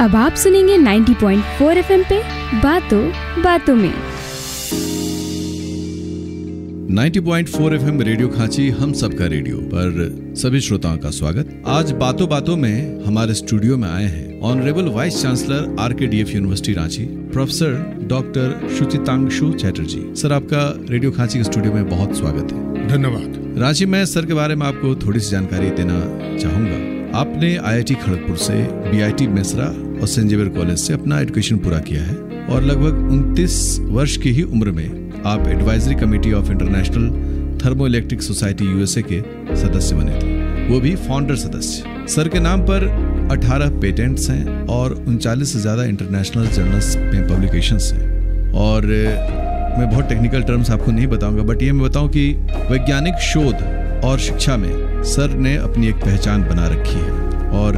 अब आप सुनेंगे 90.4 एफएम पे बातों बातों में। 90.4 एफएम रेडियो खांची हम सबका रेडियो पर सभी श्रोताओं का स्वागत। आज बातों बातों में हमारे स्टूडियो में आए हैं honourable vice chancellor R K D F university Ranchi professor doctor Shuchitanshu Chatterjee. Sir आपका रेडियो खांची के स्टूडियो में बहुत स्वागत है। धन्यवाद। रांची में सर के बारे में आपको थोड़ी सी जानकारी देना चाहूँगा। आपने आईआईटी खड़गपुर से बीआईटी मेसरा और सेंट जेवियर कॉलेज से अपना एजुकेशन पूरा किया है और लगभग 29 वर्ष की ही उम्र में आप advisory committee of international thermo electric society USA के सदस्य बने थे। वो भी फाउंडर सदस्य। सर के नाम पर 18 पेटेंट्स हैं और उनचालीस से ज़्यादा इंटरनेशनल जर्नल्स में पब्लिकेशंस हैं। और मैं बहुत टेक्निकल टर्म्स आपको नहीं बताऊँगा, बट ये मैं बताऊँ कि वैज्ञानिक शोध और शिक्षा में सर ने अपनी एक पहचान बना रखी है। और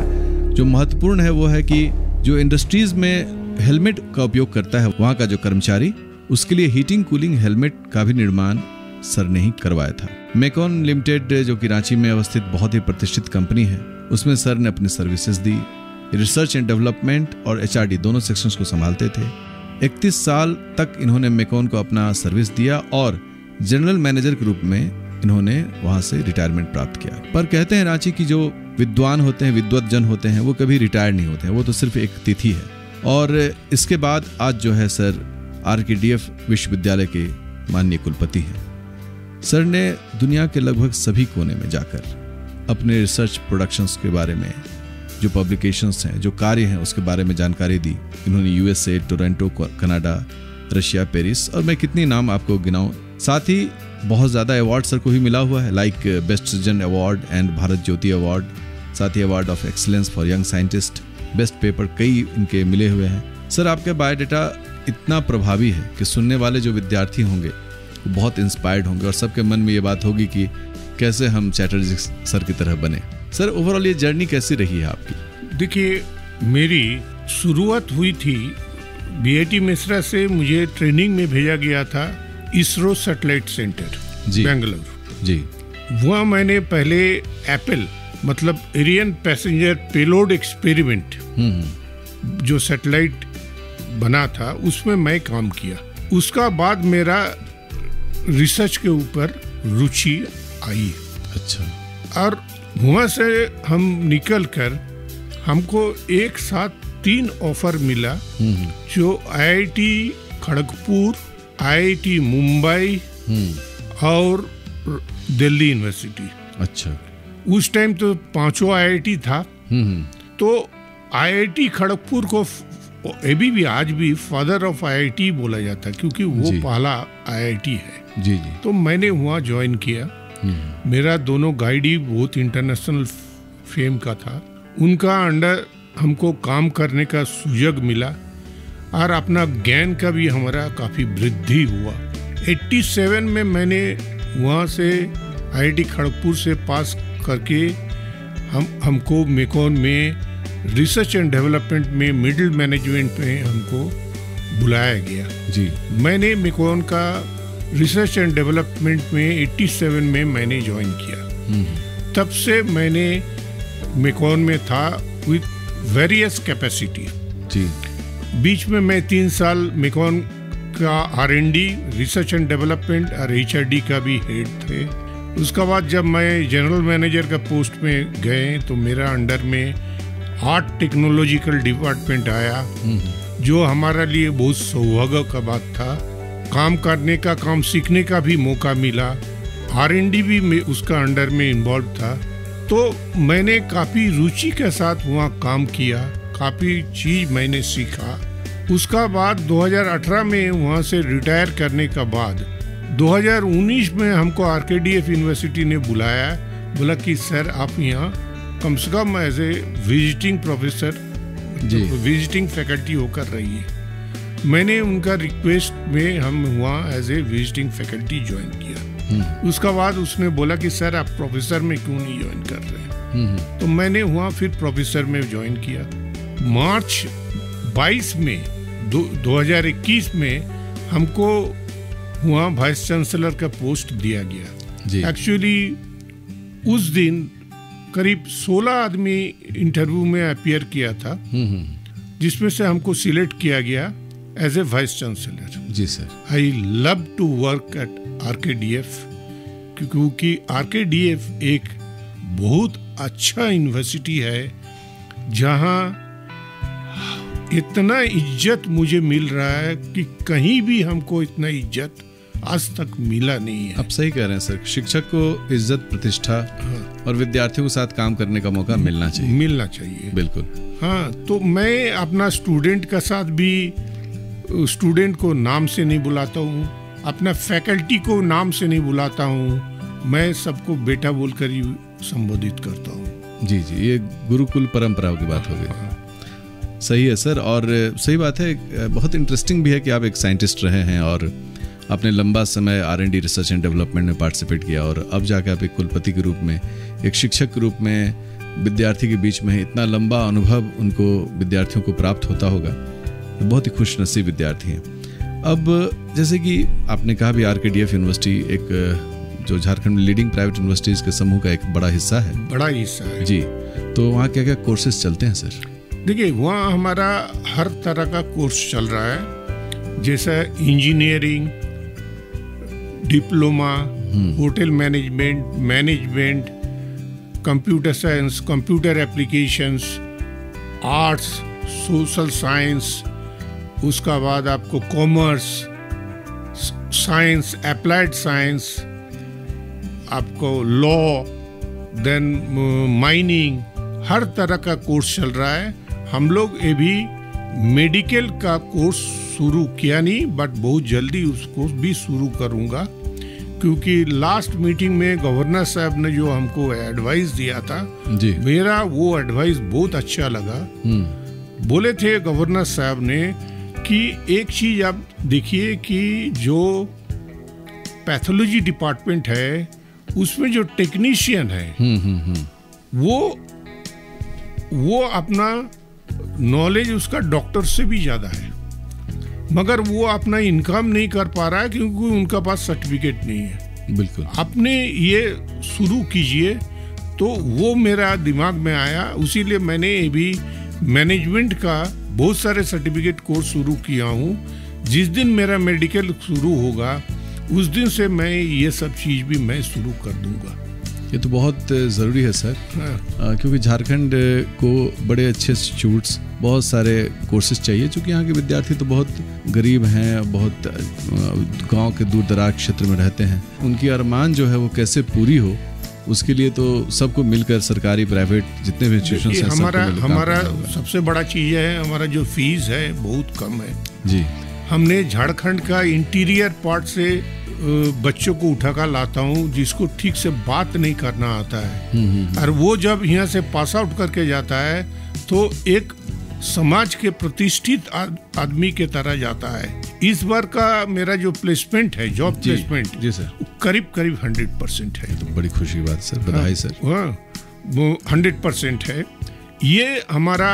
जो महत्वपूर्ण है वो है कि जो इंडस्ट्रीज़ में हेलमेट का उपयोग करता है, वहाँ का जो कर्मचारी, उसके लिए हीटिंग, कूलिंग हेलमेट का भी निर्माण सर ने ही करवाया था। मेकॉन लिमिटेड, जो कि रांची में अवस्थित बहुत ही प्रतिष्ठित कंपनी है, उसमें सर ने अपनी सर्विसेज़ दी। रिसर्च एंड डेवलपमेंट और एचआरडी दोनों सेक्शंस को संभालते थे। 31 साल तक इन्होंने मेकॉन को अपना सर्विस दिया और जनरल मैनेजर के रूप में इन्होंने वहाँ से रिटायरमेंट प्राप्त किया। पर कहते हैं रांची की जो विद्वान होते हैं विद्वत जन होते हैं, वो कभी रिटायर नहीं होते हैं, वो तो सिर्फ़ एक तिथि है। और इसके बाद आज जो है sir R K D F विश्वविद्यालय के माननीय कुलपति हैं। सर ने दुनिया के लगभग सभी कोने में जाकर अपने रिसर्च प्रोडक्शंस के बारे में, जो पब्लिकेशंस हैं, जो कार्य हैं, उसके बारे में जानकारी दी। इन्होंने USA Toronto Canada Russia Paris और मैं कितनी नाम आपको गिनाऊं साथ ही बहुत ज़्यादा अवार्ड सर को ही मिला हुआ है like best citizen award and Bharat Jyoti award साथ ही award of excellence for young scientist best paper कई इनके मिले हुए हैं। सर आपका बायोडाटा इतना प्रभावी है कि सुनने वाले जो विद्यार्थी होंगे, वो बहुत इंस्पायर्ड होंगे और सबके मन में ये बात होगी कि कैसे हम चैटर्जी सर की तरह बने। सर ओवरऑल ये जर्नी कैसी रही है आपकी? देखिए, मेरी शुरुआत हुई थी बीआईटी मिश्रा से मुझे ट्रेनिंग में भेजा गया था। ISRO satellite centre Bengaluru. जी। वहाँ मैंने पहले एप्पल मतलब एरियन पैसेंजर पेलोड एक्सपेरिमेंट जो सैटेलाइट बना था उसमें मैं काम किया। उसका बाद मेरा रिसर्च के ऊपर रुचि आई। अच्छा। और वहाँ से हम निकल कर हमको एक साथ तीन ऑफ़र मिला जो आईआईटी खड़गपुर आईआईटी मुंबई और दिल्ली यूनिवर्सिटी। अच्छा। उस टाइम तो पाँचों आईआईटी था। तो आईआईटी खड़गपुर को अभी भी आज भी फादर ऑफ़ आईआईटी बोला जाता क्योंकि वो पहला आईआईटी है। जी जी। तो मैंने वहाँ ज्वाइन किया। मेरा दोनों गाइड ही बहुत इंटरनेशनल फेम का था। उनका अंडर हमको काम करने का सुजग मिला। और अपना ज्ञान का भी हमारा काफ़ी वृद्धि हुआ। 87 में मैंने वहाँ से आईआईटी खड़गपुर से पास करके हम हमको मेकॉन में रिसर्च एंड डेवलपमेंट में मिडिल मैनेजमेंट में हमको बुलाया गया। जी। मैंने मेकॉन का रिसर्च एंड डेवलपमेंट में 87 में मैंने ज्वाइन किया। तब से मैंने मेकॉन में था विथ वेरियस कैपेसिटी जी। बीच में मैं तीन साल मेकॉन का R and D research and development और एच आर डी का भी हेड थे। उसका बाद जब मैं जनरल मैनेजर का पोस्ट में गए तो मेरा अंडर में आर्ट टेक्नोलॉजिकल डिपार्टमेंट आया जो हमारा लिए बहुत सौभाग्य का बात था। काम करने का काम सीखने का भी मौका मिला। आर एन डी भी उसका अंडर में इन्वॉल्व था। तो मैंने काफ़ी रुचि के साथ वहाँ काम किया। काफ़ी चीज़ मैंने सीखा। उसका बाद 2018 में वहाँ से रिटायर करने का बाद 2019 में हमको are K D F university ने बुलाया बोला कि सर आप यहाँ कम से कम as a visiting professor visiting faculty होकर रहिए। मैंने उनका रिक्वेस्ट में हम वहाँ as a visiting faculty join किया। उसका बाद उसने बोला कि सर आप प्रोफेसर में क्यों नहीं ज्वाइन कर रहे? तो मैंने वहाँ फिर प्रोफेसर में ज्वाइन किया। मार्च 22 में दो, 2021 में हमको वहाँ वाइस चांसलर का पोस्ट दिया गया। एक्चुअली उस दिन करीब 16 आदमी इंटरव्यू में अपियर किया था। जिसमें से हमको सिलेक्ट किया गया as a vice chancellor ji sir I love to work at R K D F क्योंकि आर के डी एफ़ एक बहुत अच्छा यूनिवर्सिटी है जहाँ इतना इज़्ज़त मुझे मिल रहा है कि कहीं भी हमको इतना इज़्ज़त आज तक मिला नहीं है। आप सही कह रहे हैं सर। शिक्षक को इज़्ज़त प्रतिष्ठा हाँ। और विद्यार्थियों के साथ काम करने का मौका मिलना चाहिए। मिलना चाहिए। बिल्कुल। हाँ तो मैं अपना स्टूडेंट का साथ भी स्टूडेंट को नाम से नहीं बुलाता हूँ अपना फैकल्टी को नाम से नहीं बुलाता हूँ मैं सबको बेटा बोलकर ही संबोधित करता हूँ। जी जी ये गुरुकुल परंपराओं की बात हो गई। सही है सर। और सही बात है बहुत इंटरेस्टिंग भी है कि आप एक साइंटिस्ट रहे हैं और आपने लंबा समय R and D research and development में पार्टिसिपेट किया और अब जाकर आप एक कुलपति के रूप में एक शिक्षक के रूप में विद्यार्थी के बीच में इतना लंबा अनुभव उनको विद्यार्थियों को प्राप्त होता होगा तो बहुत ही खुश नसीब विद्यार्थी हैं। अब जैसे कि आपने कहा भी are K D F university एक जो झारखंड में लीडिंग प्राइवेट यूनिवर्सिटीज के समूह का एक बड़ा हिस्सा है। बड़ा हिस्सा है। जी तो वहाँ क्या क्या कोर्सेज चलते हैं सर? देखिए वहाँ हमारा हर तरह का कोर्स चल रहा है जैसा engineering diploma hotel management management computer science computer applications arts social science उसका बाद आपको कॉमर्स साइंस अप्लाइड साइंस आपको लॉ देन माइनिंग हर तरह का कोर्स चल रहा है। हम लोग ये भी मेडिकल का कोर्स शुरू किया नहीं बट बहुत जल्दी उस कोर्स भी शुरू करूँगा। क्योंकि लास्ट मीटिंग में गवर्नर साहब ने जो हमको एडवाइस दिया था जी। मेरा वो एडवाइस बहुत अच्छा लगा। हम्म। बोले थे गवर्नर साहब ने कि एक चीज़ आप देखिए कि जो पैथोलॉजी डिपार्टमेंट है उसमें जो टेक्नीशियन है हम्म हम्म। वो वो अपना नॉलेज उसका डॉक्टर से भी ज़्यादा है। मगर वो अपना इनकम नहीं कर पा रहा है क्योंकि उनका पास सर्टिफिकेट नहीं है। बिल्कुल। अपने ये शुरू कीजिए तो वो मेरा दिमाग में आया। उसीलिए मैंने भी मैनेजमेंट का बहुत सारे सर्टिफिकेट कोर्स शुरू किया हूँ। जिस दिन मेरा मेडिकल शुरू होगा उस दिन से मैं ये सब चीज़ भी मैं शुरू कर दूँगा। ये तो बहुत ज़रूरी है सर। हाँ, क्योंकि झारखंड को बड़े अच्छे इंस्टीट्यूट्स बहुत सारे कोर्सेज चाहिए क्योंकि यहाँ के विद्यार्थी तो बहुत गरीब हैं बहुत गाँव के दूर दराज क्षेत्र में रहते हैं। उनकी अरमान जो है वो कैसे पूरी हो उसके लिए तो सबको मिलकर सरकारी प्राइवेट जितने भी इंस्टीट्यूशन हैं हमारा हमारा सबसे बड़ा चीज़ है हमारा जो फ़ीस है बहुत कम है। जी। हमने झारखंड का इंटीरियर पार्ट से बच्चों को उठा कर लाता हूँ जिसको ठीक से बात नहीं करना आता है। हम्म हम्म और वो जब यहाँ से पास आउट करके जाता है तो एक समाज के प्रतिष्ठित आदमी के तरह जाता है। इस बार का मेरा जो प्लेसमेंट है जॉब प्लेसमेंट जी सर। करीब करीब हंड्रेड परसेंट है। तो बड़ी खुशी की बात सर बधाई सर। हाँ वो हंड्रेड परसेंट है। ये हमारा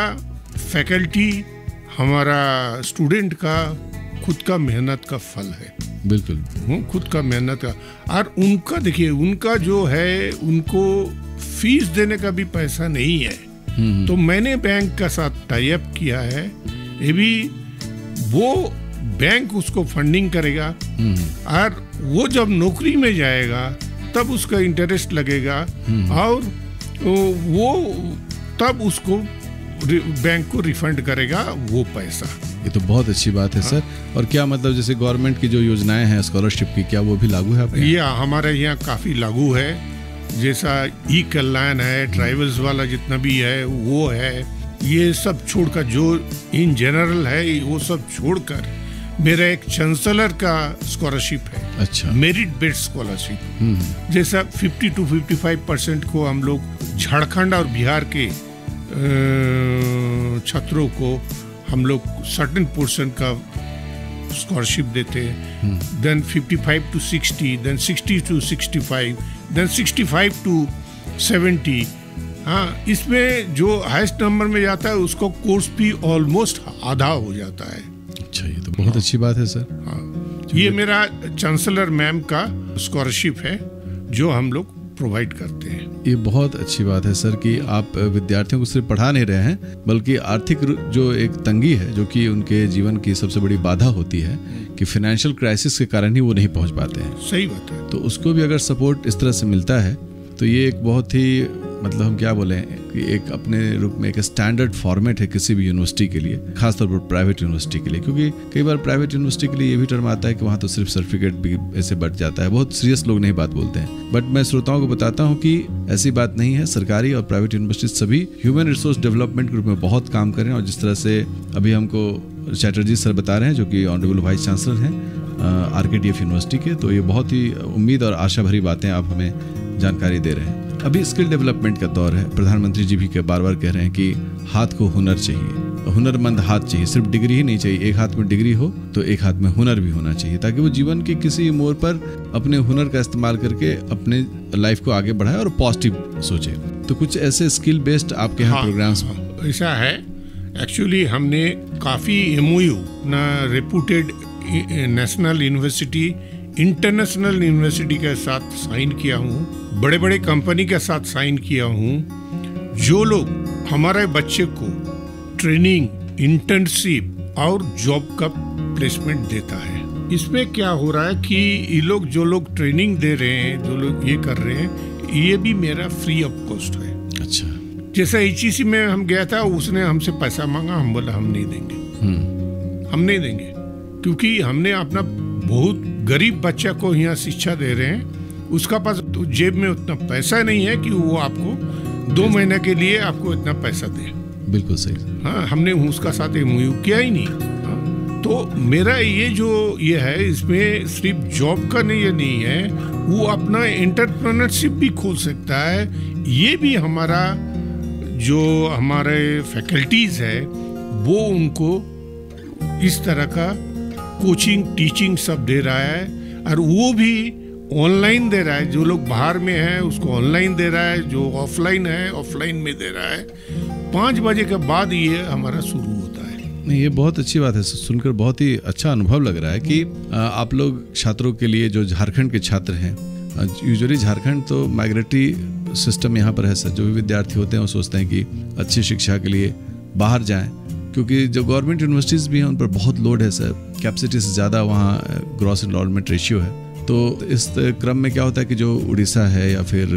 फैकल्टी हमारा स्टूडेंट का खुद का मेहनत का फल है। बिल्कुल। खुद का मेहनत का। और उनका देखिए उनका जो है उनको फ़ीस देने का भी पैसा नहीं है। हम्म तो मैंने बैंक का साथ टाई अप किया है। ये भी वो बैंक उसको फंडिंग करेगा। हम्म और वो जब नौकरी में जाएगा तब उसका इंटरेस्ट लगेगा। और वो तब उसको बैंक को रिफंड करेगा वो पैसा। ये तो बहुत अच्छी बात है हाँ? सर। और क्या मतलब जैसे गवर्नमेंट की जो योजनाएँ हैं स्कॉलरशिप की क्या वो भी लागू है आपके यहाँ? ये हमारे यहाँ काफ़ी लागू है। जैसा ई कल्याण है ट्राइबल्स वाला जितना भी है वो है। ये सब छोड़कर जो इन जनरल है वो सब छोड़कर मेरा एक चांसलर का स्कॉलरशिप है। अच्छा। मेरिट बेस्ड स्कॉलरशिप जैसा 50 टू 55 परसेंट को हम लोग झारखंड और बिहार के छात्रों को हम लोग सर्टन पोर्शन का स्कॉलरशिप देते हैं। Then 55 to 60 then 60 to 65 then 65 to 70 हाँ इसमें जो हाईएस्ट नंबर में जाता है उसको कोर्स भी ऑलमोस्ट आधा हो जाता है। अच्छा ये तो बहुत हाँ, अच्छी बात है सर हाँ। ये मेरा चांसलर मैम का स्कॉलरशिप है जो हम लोग प्रोवाइड करते हैं। ये बहुत अच्छी बात है सर कि आप विद्यार्थियों को सिर्फ़ पढ़ा नहीं रहे हैं बल्कि आर्थिक जो एक तंगी है जो कि उनके जीवन की सबसे बड़ी बाधा होती है कि फाइनेंशियल क्राइसिस के कारण ही वो नहीं पहुँच पाते हैं। सही बात है। तो उसको भी अगर सपोर्ट इस तरह से मिलता है तो ये एक बहुत ही मतलब हम क्या बोले, कि एक अपने रूप में एक स्टैंडर्ड फॉर्मेट है किसी भी यूनिवर्सिटी के लिए, खासतौर पर प्राइवेट यूनिवर्सिटी के लिए, क्योंकि कई बार प्राइवेट यूनिवर्सिटी के लिए ये भी टर्म आता है कि वहाँ तो सिर्फ़ सर्टिफिकेट भी ऐसे बढ़ जाता है। बहुत सीरियस लोग नहीं बात बोलते हैं। बट मैं श्रोताओं को बताता हूँ कि ऐसी बात नहीं है। सरकारी और प्राइवेट यूनिवर्सिटी सभी ह्यूमन रिसोर्स डेवलपमेंट ग्रुप में बहुत काम कर और जिस तरह से अभी हमको चैटर्जी सर बता रहे हैं, जो कि ऑनरेबल वाइस चांसलर हैं आर के यूनिवर्सिटी के तो ये बहुत ही उम्मीद और आशा भरी बातें आप हमें जानकारी दे रहे हैं। अभी स्किल डेवलपमेंट का दौर है। प्रधानमंत्री जी भी बार बार कह रहे हैं कि हाथ को हुनर चाहिए। हुनरमंद हाथ चाहिए। सिर्फ़ डिग्री ही नहीं चाहिए। एक हाथ में डिग्री हो तो एक हाथ में हुनर भी होना चाहिए ताकि वो जीवन के किसी मोड़ पर अपने हुनर का इस्तेमाल करके अपने लाइफ को आगे बढ़ाए और पॉजिटिव सोचे। तो कुछ ऐसे स्किल बेस्ड आपके यहाँ हाँ, प्रोग्राम्स हाँ, ऐसा है। एक्चुअली हमने काफ़ी एमओयू ना reputed national university international university के साथ साइन किया हूँ बड़े बड़े कंपनी के साथ साइन किया हूँ। जो लोग हमारे बच्चे को ट्रेनिंग इंटर्नशिप और जॉब का प्लेसमेंट देता है। इसमें क्या हो रहा है कि ये लोग जो लोग ट्रेनिंग दे रहे हैं जो लोग ये कर रहे हैं ये भी मेरा फ्री ऑफ़ कॉस्ट है। अच्छा। जैसे एच में हम गया था उसने हमसे पैसा मांगा हम बोला हम नहीं देंगे। हम्म। हम नहीं देंगे क्योंकि हमने अपना बहुत गरीब बच्चा को यहाँ शिक्षा दे रहे हैं उसका पास तो जेब में उतना पैसा नहीं है कि वो आपको दो महीने के लिए आपको इतना पैसा दे। बिल्कुल सही। हाँ हमने उसका साथ एमओयू किया ही नहीं। हाँ, तो मेरा ये जो ये है इसमें सिर्फ़ जॉब का नहीं ये नहीं है वो अपना एंटरप्रेन्योरशिप भी खोल सकता है। ये भी हमारा जो हमारे फैकल्टीज है वो उनको इस तरह का कोचिंग टीचिंग सब दे रहा है और वो भी ऑनलाइन दे रहा है। जो लोग बाहर में है, उसको ऑनलाइन दे रहा है, जो ऑफलाइन है ऑफलाइन में दे रहा है। पाँच बजे के बाद ये हमारा शुरू होता है। नहीं, ये बहुत अच्छी बात है। सुनकर बहुत ही अच्छा अनुभव लग रहा है कि आप लोग छात्रों के लिए जो झारखंड के छात्र हैं यूजुअली झारखंड तो माइग्रेटरी सिस्टम यहाँ पर है सर। जो भी विद्यार्थी होते हैं, वो सोचते हैं कि अच्छी शिक्षा के लिए बाहर जाएँ, क्योंकि जो गवर्नमेंट यूनिवर्सिटीज़ भी हैं, उन पर बहुत लोड है सर। कैपेसिटी से ज़्यादा वहाँ ग्रॉस इनरोलमेंट रेशियो है। तो इस क्रम में क्या होता है कि जो उड़ीसा है या फिर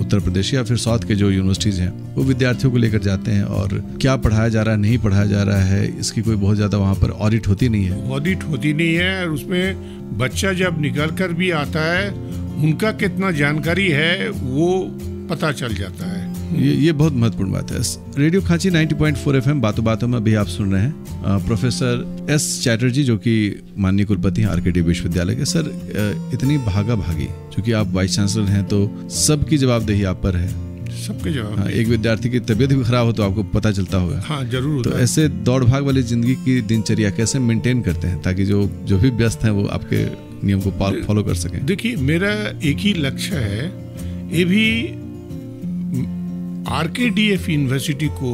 उत्तर प्रदेश या फिर साउथ के जो यूनिवर्सिटीज़ हैं, वो विद्यार्थियों को लेकर जाते हैं और क्या पढ़ाया जा रहा है, नहीं पढ़ाया जा रहा है, इसकी कोई बहुत ज़्यादा वहाँ पर ऑडिट होती नहीं है। ऑडिट होती नहीं है और उसमें बच्चा जब निकल कर भी आता है, उनका कितना जानकारी है, वो पता चल जाता है। ये ये बहुत महत्वपूर्ण बात है। रेडियो खांची 90.4 एफएम बातों बातों में अभी आप सुन रहे हैं। प्रोफेसर एस चैटर्जी जो कि माननीय कुलपति हैं आरकेडी विश्वविद्यालय के सर इतनी भागा भागी क्योंकि आप वाइस चांसलर हैं तो सबकी जवाबदेही आप पर है। सबके जवाब हाँ, एक विद्यार्थी की तबीयत भी खराब हो तो आपको पता चलता होगा। हाँ ज़रूर तो ऐसे दौड़ भाग वाली ज़िंदगी की दिनचर्या कैसे मेंटेन करते हैं ताकि जो जो भी व्यस्त हैं वो आपके नियम को फॉलो कर सकें? देखिए मेरा एक ही लक्ष्य है ये भी are K D F university को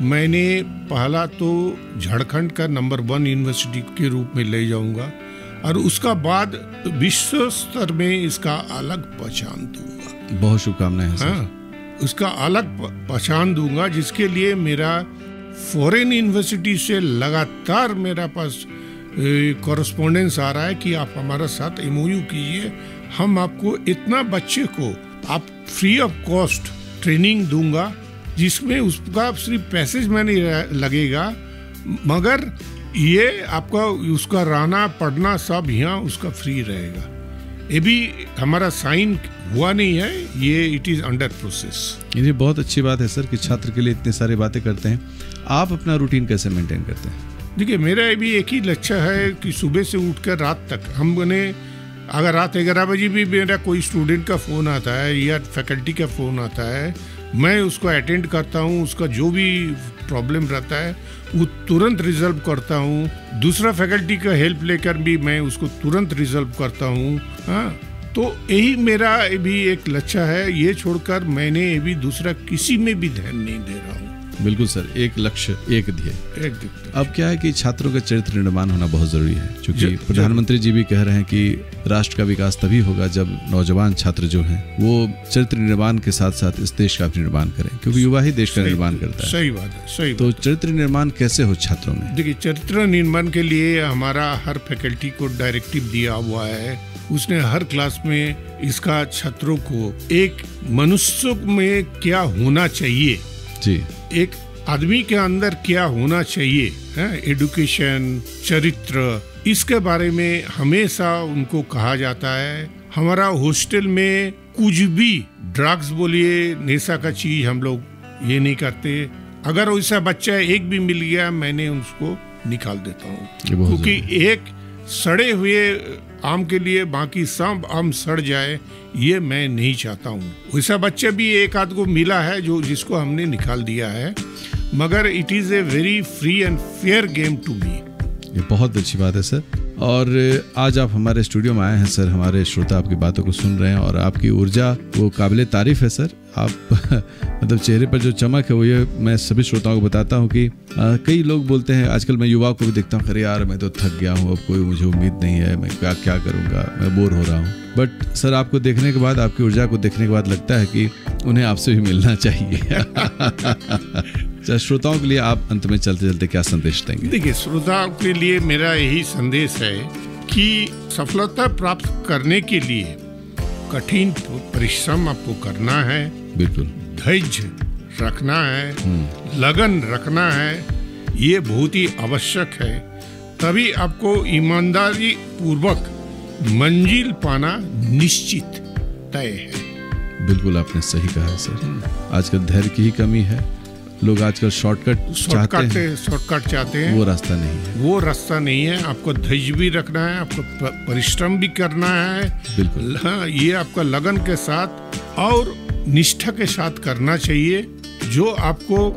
मैंने पहला तो झारखंड का नंबर वन यूनिवर्सिटी के रूप में ले जाऊँगा और उसका बाद विश्व स्तर में इसका अलग पहचान दूँगा। बहुत शुभकामनाएँ हाँ उसका अलग पहचान दूँगा जिसके लिए मेरा फॉरेन यूनिवर्सिटी से लगातार मेरा पास कॉरस्पॉन्डेंस आ रहा है कि आप हमारा साथ एमओयू कीजिए। हम आपको इतना बच्चे को आप फ्री ऑफ़ कॉस्ट ट्रेनिंग दूँगा जिसमें उसका सिर्फ़ पैसेज में नहीं लगेगा मगर ये आपका उसका रहना पढ़ना सब यहाँ उसका फ्री रहेगा। ये भी हमारा साइन हुआ नहीं है ये इट इज़ अंडर प्रोसेस ये बहुत अच्छी बात है सर कि छात्र के लिए इतनी सारी बातें करते हैं। आप अपना रूटीन कैसे मेंटेन करते हैं? देखिए मेरा भी एक ही लक्ष्य है कि सुबह से उठकर रात तक हमने अगर रात ग्यारह बजे भी मेरा कोई स्टूडेंट का फ़ोन आता है या फैकल्टी का फ़ोन आता है, मैं उसको अटेंड करता हूँ, उसका जो भी प्रॉब्लम रहता है, वो तुरंत रिजल्व करता हूँ। दूसरा फैकल्टी का हेल्प लेकर भी मैं उसको तुरंत रिजल्व करता हूँ। हाँ तो यही मेरा भी एक लक्ष्य है। ये छोड़कर मैंने भी दूसरा किसी में भी ध्यान नहीं दे रहा हूँ। बिल्कुल सर एक लक्ष्य एक ध्येय। एक अब क्या है कि छात्रों का चरित्र निर्माण होना बहुत ज़रूरी है क्योंकि प्रधानमंत्री जी। भी कह रहे हैं कि राष्ट्र का विकास तभी होगा जब नौजवान छात्र जो हैं वो चरित्र निर्माण के साथ साथ इस देश का भी निर्माण करें क्योंकि युवा ही देश का निर्माण करता है। सही बात है सही तो चरित्र निर्माण कैसे हो छात्रों में? देखिए चरित्र निर्माण के लिए हमारा हर फैकल्टी को डायरेक्टिव दिया हुआ है उसने हर क्लास में इसका छात्रों को एक मनुष्य में क्या होना चाहिए जी। एक आदमी के अंदर क्या होना चाहिए है? एडुकेशन चरित्र इसके बारे में हमेशा उनको कहा जाता है। हमारा हॉस्टल में कुछ भी ड्रग्स बोलिए नेशा का चीज़ हम लोग ये नहीं करते। अगर वैसा बच्चा एक भी मिल गया मैंने उसको निकाल देता हूँ। क्योंकि एक सड़े हुए आम के लिए बाकी सब आम सड़ जाए, ये मैं नहीं चाहता हूँ। वैसा बच्चे भी एक आध को मिला है जो जिसको हमने निकाल दिया है। मगर it is a very free and fair game to me ये बहुत अच्छी बात है सर और आज आप हमारे स्टूडियो में आए हैं सर। हमारे श्रोता आपकी बातों को सुन रहे हैं और आपकी ऊर्जा वो काबिल तारीफ़ है सर। आप मतलब चेहरे पर जो चमक है वो ये मैं सभी श्रोताओं को बताता हूँ कि आ, कई लोग बोलते हैं आजकल मैं युवाओं को भी देखता हूँ अरे यार मैं तो थक गया हूँ अब कोई मुझे उम्मीद नहीं है मैं क्या क्या करूँगा? मैं बोर हो रहा हूँ। बट सर आपको देखने के बाद आपकी ऊर्जा को देखने के बाद लगता है कि उन्हें आपसे भी मिलना चाहिए। श्रोताओं के लिए आप अंत में चलते चलते क्या संदेश देंगे? देखिए श्रोताओं के लिए मेरा यही संदेश है कि सफलता प्राप्त करने के लिए कठिन परिश्रम आपको करना है। बिल्कुल। धैर्य रखना है। लगन रखना है। ये बहुत ही आवश्यक है। तभी आपको ईमानदारी पूर्वक मंजिल पाना निश्चित तय है। बिल्कुल आपने सही कहा है सर। आजकल धैर्य की ही कमी है। लोग आजकल शॉर्टकट चाहते शॉर्टकट हैं। शॉर्टकट चाहते हैं। वो रास्ता नहीं है। वो रास्ता नहीं है। आपको धैर्य भी रखना है आपको परिश्रम भी करना है। बिल्कुल। हाँ ये आपका लगन के साथ और निष्ठा के साथ करना चाहिए जो आपको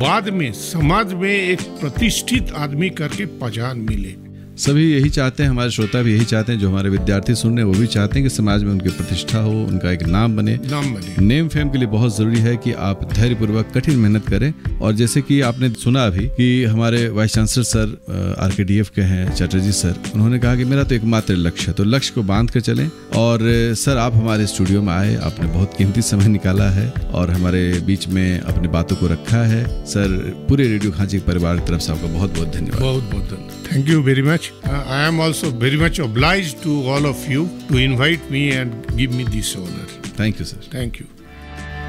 बाद में समाज में एक प्रतिष्ठित आदमी करके पहचान मिले। सभी यही चाहते हैं हमारे श्रोता भी यही चाहते हैं जो हमारे विद्यार्थी सुन रहे हैं वो भी चाहते हैं कि समाज में उनकी प्रतिष्ठा हो उनका एक नाम बने। नाम बने। नेम फेम के लिए बहुत ज़रूरी है कि आप धैर्यपूर्वक कठिन मेहनत करें। और जैसे कि आपने सुना अभी कि हमारे vice chancellor sir R K D F के हैं चटर्जी सर उन्होंने कहा कि मेरा तो एकमात्र लक्ष्य है तो लक्ष्य को बाँध कर चलें। और सर आप हमारे स्टूडियो में आए आपने बहुत कीमती समय निकाला है और हमारे बीच में अपनी बातों को रखा है। सर पूरे रेडियो खांची परिवार की तरफ़ से आपका बहुत बहुत धन्यवाद। बहुत बहुत धन्यवाद। Thank you very much. I am also very much obliged to all of you to invite me and give me this honor. Thank you, sir. Thank you.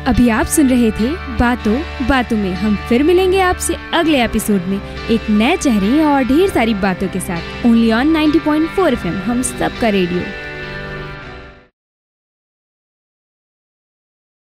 अभी आप सुन रहे थे बातों बातों में हम फिर मिलेंगे आपसे अगले एपिसोड में एक नए चेहरे और ढेर सारी बातों के साथ ओनली ऑन 90.4 एफएम हम सबका रेडियो